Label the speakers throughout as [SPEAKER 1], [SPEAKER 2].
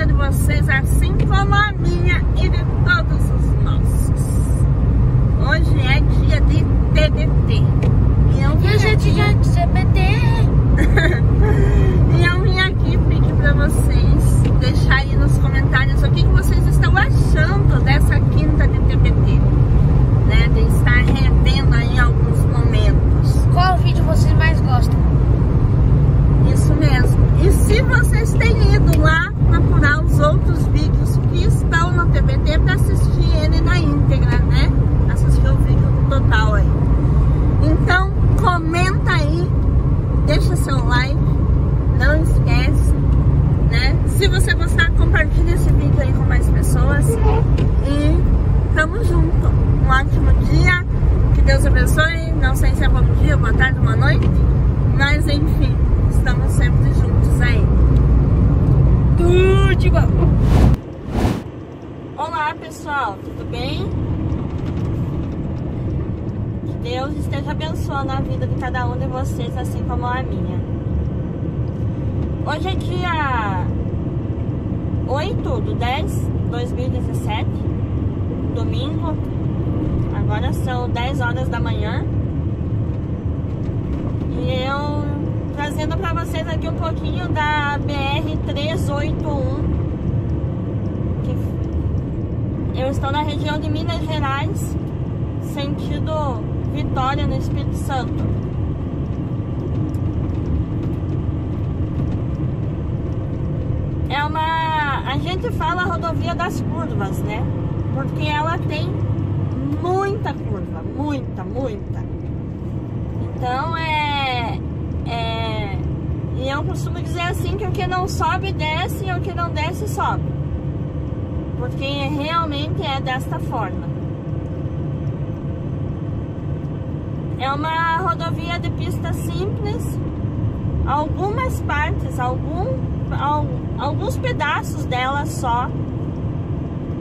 [SPEAKER 1] vida de vocês, assim como a minha e de todos os nossos. Hoje é dia de TBT.
[SPEAKER 2] E eu vim aqui... dia de TBT.
[SPEAKER 1] e eu vim aqui pedir pra vocês deixar aí nos comentários o que, que vocês estão achando dessa quinta de TBT. Né, de estar revendo aí alguns momentos.
[SPEAKER 2] Qual vídeo vocês mais gostam?
[SPEAKER 1] Isso mesmo. E se vocês têm ido lá procurar os outros vídeos que estão no TBT para assistir ele na íntegra, né? Assistir o vídeo total aí. Então, comenta aí, deixa seu like, não esquece, né? Se você gostar, compartilha esse vídeo aí com mais pessoas e tamo junto. Um ótimo dia, que Deus abençoe. Não sei se é bom dia, boa tarde, boa noite, mas enfim estamos sempre juntos aí.
[SPEAKER 2] Tudo igual.
[SPEAKER 1] Olá pessoal, tudo bem? Que Deus esteja abençoando a vida de cada um de vocês, assim como a minha. Hoje é dia 8 de 10 de 2017, domingo. Agora são 10 horas da manhã. E eu trazendo para vocês aqui um pouquinho da BR-381 eu estou na região de Minas Gerais sentido Vitória no Espírito Santo é uma a gente fala rodovia das curvas né porque ela tem muita curva muita muita então é é, e eu costumo dizer assim que o que não sobe desce e o que não desce sobe. Porque realmente é desta forma. É uma rodovia de pista simples. Algumas partes, algum, alguns pedaços dela só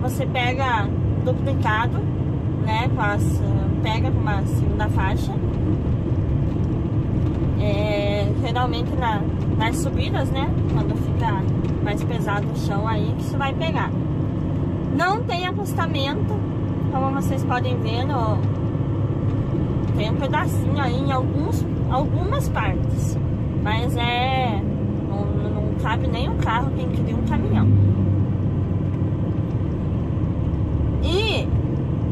[SPEAKER 1] você pega duplicado, né? Pega com uma segunda faixa é, geralmente na, nas subidas, né? Quando fica mais pesado o chão aí, que isso vai pegar. Não tem acostamento, como vocês podem ver, no, tem um pedacinho aí em alguns, algumas partes. Mas é. Não, não cabe nem um carro, tem que vir um caminhão. E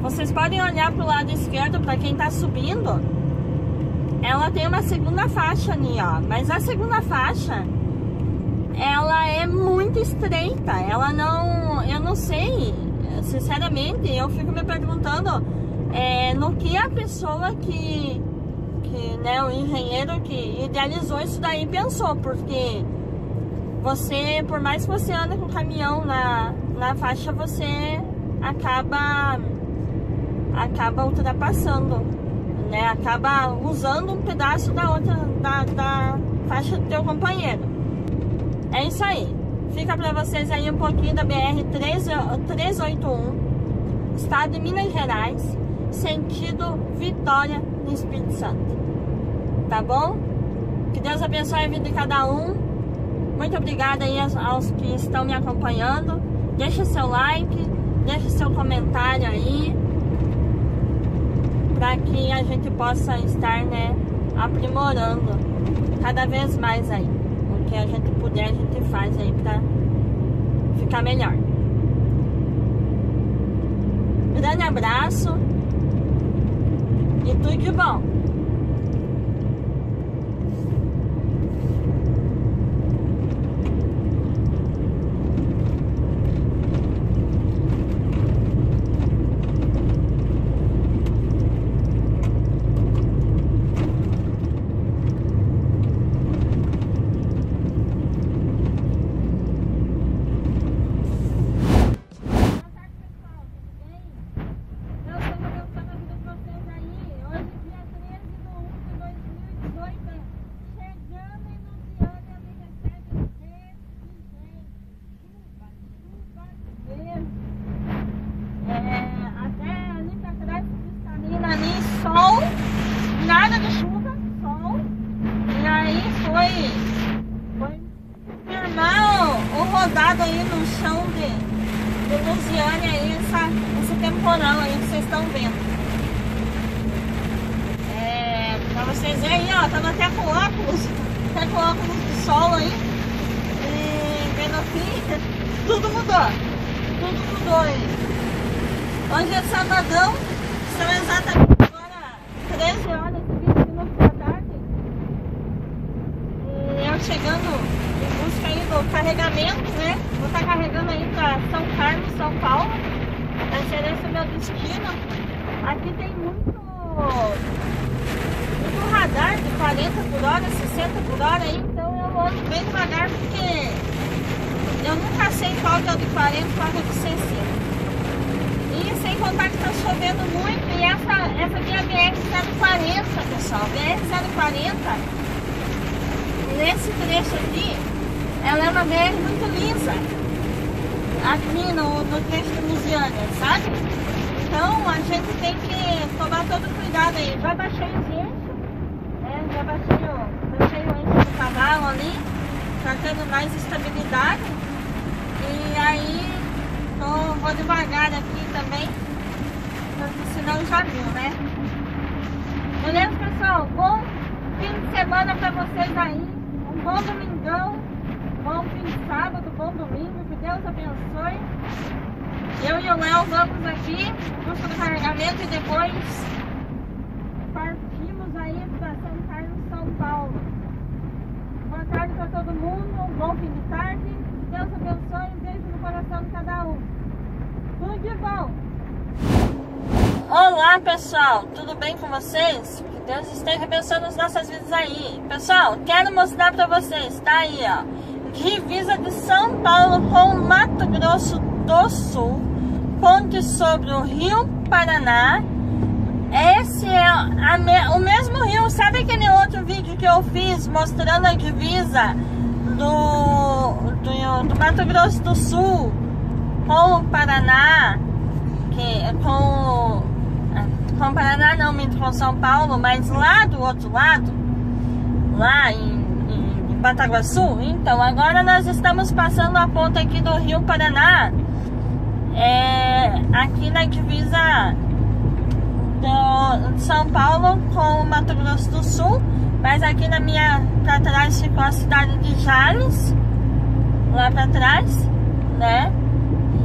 [SPEAKER 1] vocês podem olhar para o lado esquerdo para quem está subindo ela tem uma segunda faixa ali, ó. Mas a segunda faixa, ela é muito estreita. Ela não, eu não sei, sinceramente, eu fico me perguntando é, no que a pessoa que, que, né, o engenheiro que idealizou isso daí pensou, porque você, por mais que você ande com o caminhão na, na faixa, você acaba acaba ultrapassando né? Acaba usando um pedaço da outra, da, da faixa do teu companheiro. É isso aí. Fica para vocês aí um pouquinho da BR 381, estado de Minas Gerais, sentido Vitória no Espírito Santo. Tá bom? Que Deus abençoe a vida de cada um. Muito obrigada aí aos que estão me acompanhando. Deixa seu like, deixa seu comentário aí para que a gente possa estar, né, aprimorando cada vez mais aí. O que a gente puder, a gente faz aí para ficar melhor. Grande abraço e tudo de bom. Rodado aí no chão de, de aí, essa, esse temporal aí que vocês estão vendo. É, pra vocês verem aí, ó, tava até com óculos, até com óculos de sol aí. E vendo aqui, tudo mudou. Tudo mudou aí. Hoje é sabadão, são exatamente agora 13 horas e 20 minutos da tarde. E eu chegando carregamento, né? Vou estar carregando aí para São Carlos, São Paulo. Vai ser esse meu destino. Aqui tem muito, muito radar de 40 por hora, 60 por hora aí, então eu ando bem devagar porque eu nunca sei qual que é o de 40 e qual é o de 60. E sem contar que tá chovendo muito e essa, essa aqui é a BR-040, pessoal. BR-040, nesse trecho aqui, ela é uma BR muito lisa. Aqui no, no trecho de Lusiana, sabe? Então a gente tem que tomar todo cuidado aí. Já baixei os eixos, né? Já baixei o, baixei o eixo do cavalo ali, tá tendo mais estabilidade. E aí tô, vou devagar aqui também, porque senão já viu, né? Beleza, pessoal? Bom fim de semana pra vocês aí. Um bom domingão, bom fim de sábado, bom domingo. Que Deus abençoe. Eu e o Léo vamos aqui, busca do carregamento e depois partimos aí para São Carlos, São Paulo. Boa tarde para todo mundo, bom fim de tarde. Que Deus abençoe, um beijo no coração de cada um. Tudo de bom! Olá pessoal, tudo bem com vocês? Que Deus esteja abençoando as nossas vidas aí. Pessoal, quero mostrar para vocês, tá aí ó, divisa de São Paulo com Mato Grosso do Sul, ponte sobre o Rio Paraná. Esse é me, o mesmo rio, sabe aquele outro vídeo que eu fiz mostrando a divisa do, do, do Mato Grosso do Sul com o Paraná, que, com, com o Paraná não, com São Paulo, mas lá do outro lado, lá em Bataguaçu, então agora nós estamos passando a ponta aqui do Rio Paraná, é, aqui na divisa do, de São Paulo com o Mato Grosso do Sul, mas aqui na minha, pra trás ficou a cidade de Jales, lá pra trás, né?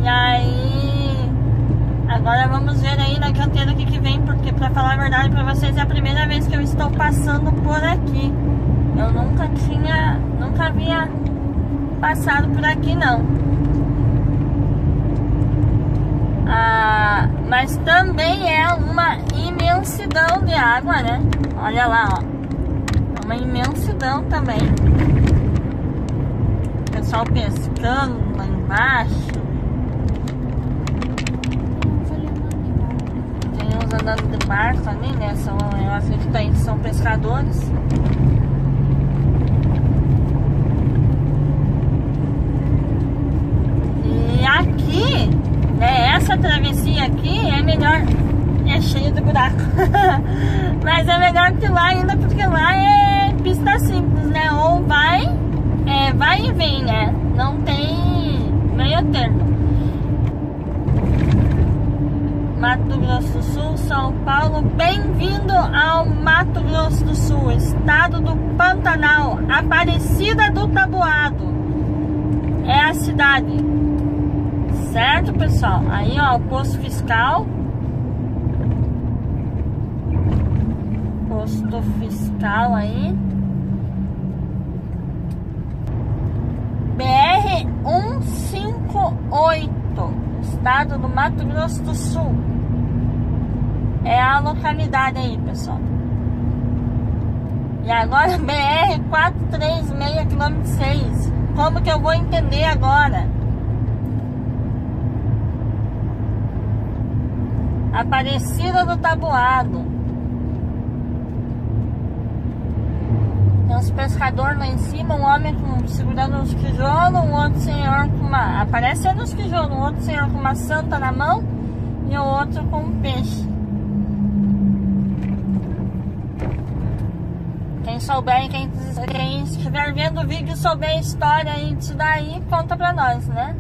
[SPEAKER 1] E aí, agora vamos ver aí na canteira o que, que vem, porque pra falar a verdade pra vocês é a primeira vez que eu estou passando por aqui. Eu nunca tinha, nunca havia passado por aqui não. Ah, mas também é uma imensidão de água, né? Olha lá, ó. Uma imensidão também. Pessoal pescando lá embaixo. andando de barco ali, né? São, eu acredito aí que são pescadores. E né? Essa travessia aqui é melhor. É cheio de buraco. Mas é melhor que lá ainda, porque lá é pista simples, né? Ou vai, é, vai e vem, né? Não tem meio termo. Mato Grosso do Sul, São Paulo. Bem-vindo ao Mato Grosso do Sul, estado do Pantanal, Aparecida do Tabuado. É a cidade. Certo, pessoal? Aí, ó, o posto fiscal. Posto fiscal aí. BR 158, estado do Mato Grosso do Sul. É a localidade aí, pessoal. E agora BR 436 km 6. Como que eu vou entender agora? Aparecida do Tabuado. Tem uns pescadores lá em cima, um homem com, segurando uns tijolos, um outro senhor com uma. Aparecendo uns tijolos, um outro senhor com uma santa na mão e o outro com um peixe. souber, quem, quem estiver vendo o vídeo souber a história disso daí, conta pra nós, né?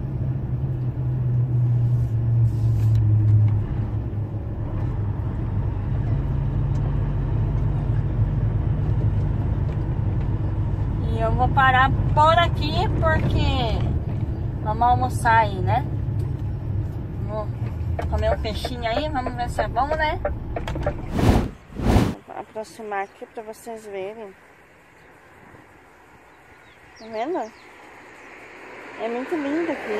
[SPEAKER 1] E eu vou parar por aqui porque vamos almoçar aí, né? Vou comer um peixinho aí, vamos ver se é bom, né? Vou aproximar aqui pra vocês verem. Tá vendo? É muito lindo aqui.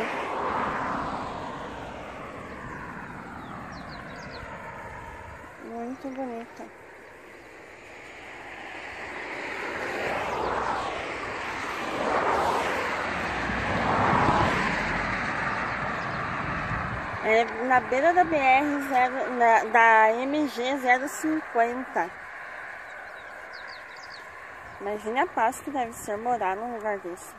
[SPEAKER 1] Muito bonita. Na beira da BR, zero, na, da MG 050. Imagine a paz que deve ser morar num lugar desse.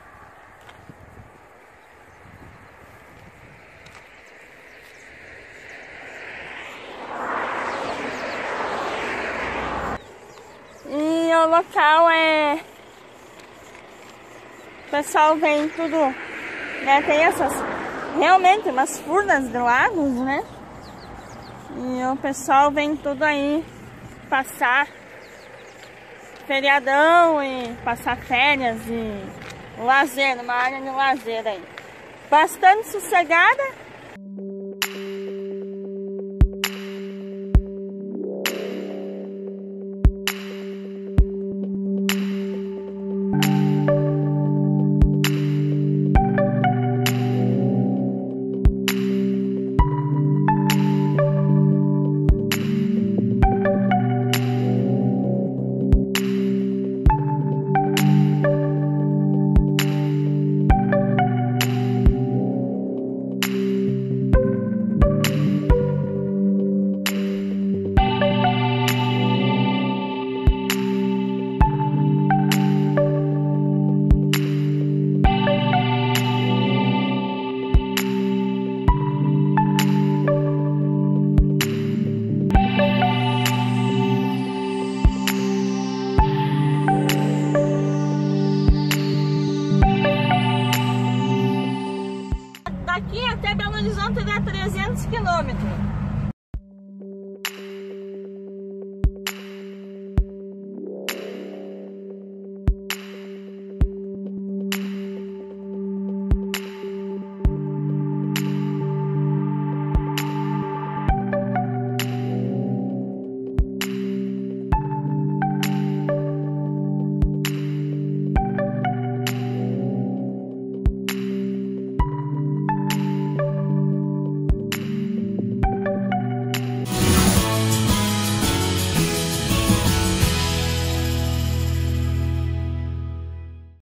[SPEAKER 1] E o local é... O pessoal vem tudo... Né? Tem essas... Realmente umas furnas de lagos, né? E o pessoal vem tudo aí passar feriadão e passar férias e lazer, numa área de lazer aí. Bastante sossegada,